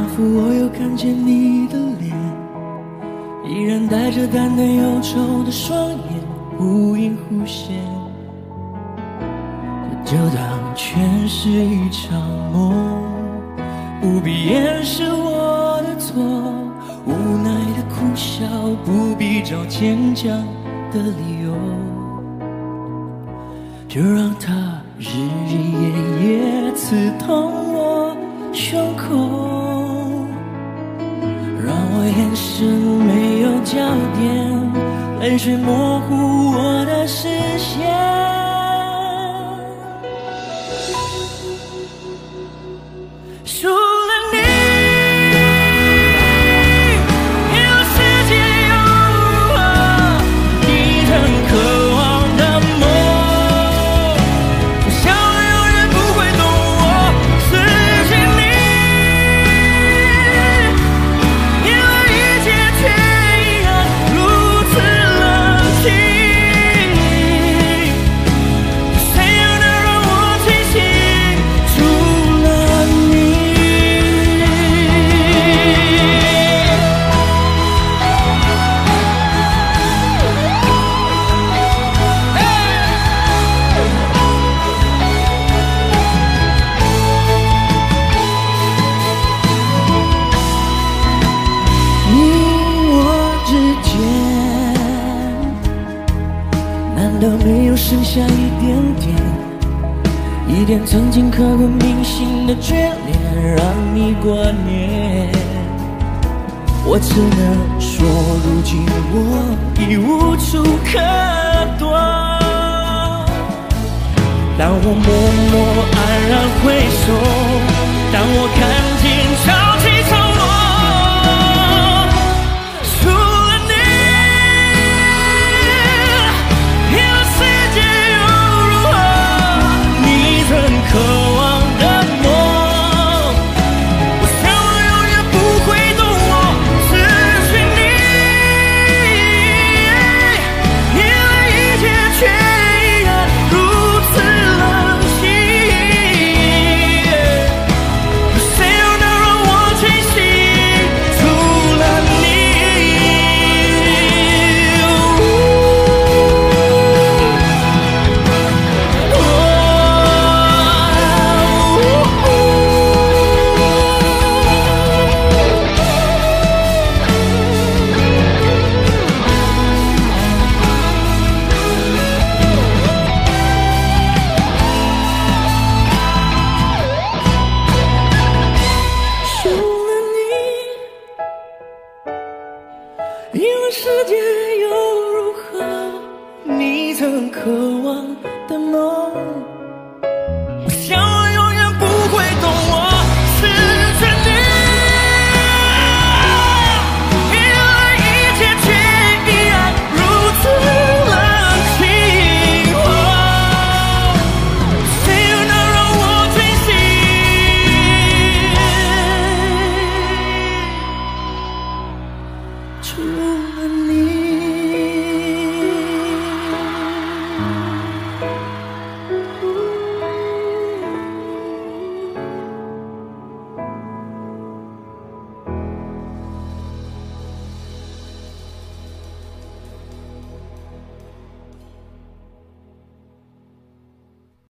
仿佛我又看见你的脸，依然带着淡淡忧愁的双眼，忽隐忽现。就当全是一场梦，不必掩饰我的错，无奈的苦笑，不必找坚强的理由，就让它日日夜夜刺痛我胸口，我眼神没有焦点，泪水模糊我的视线。难道没有剩下一点点，一点曾经刻骨铭心的眷恋，让你挂念？我只能说，如今我已无处可躲。当我默默黯然回首，当我看见你，因为世界又如何？你曾渴望的梦。